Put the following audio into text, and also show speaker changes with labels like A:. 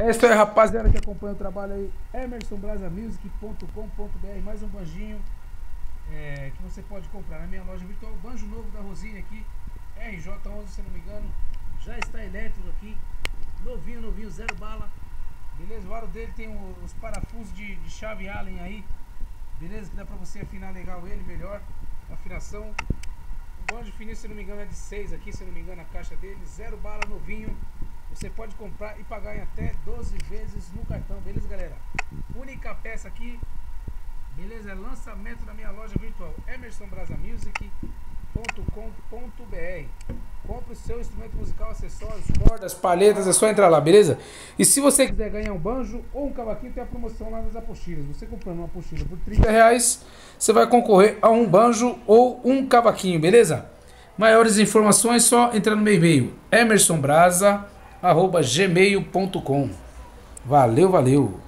A: É isso aí, rapaziada que acompanha o trabalho aí. emersonbrasamusic.com.br Mais um banjinho é, que você pode comprar na minha loja virtual. Banjo novo da Rosine aqui, RJ11, se não me engano. Já está elétrico aqui. Novinho, novinho, zero bala. Beleza? O aro dele tem os parafusos de, de chave Allen aí. Beleza? Que dá pra você afinar legal ele melhor. Afinação. O banjo fininho, se não me engano, é de 6 aqui, se não me engano, a caixa dele. Zero bala, novinho. Você pode comprar e pagar em até 12 vezes no cartão, beleza, galera? Única peça aqui, beleza? É lançamento da minha loja virtual, emersonbrasamusic.com.br. Compre o seu instrumento musical, acessórios, cordas, palhetas, é só entrar lá, beleza? E se você quiser ganhar um banjo ou um cavaquinho, tem a promoção lá nas apostilas. Você comprando uma apostila por 30 reais, você vai concorrer a um banjo ou um cavaquinho, beleza? Maiores informações só entrar no meu e-mail, emersonbrasa.com arroba gmail.com. Valeu, valeu!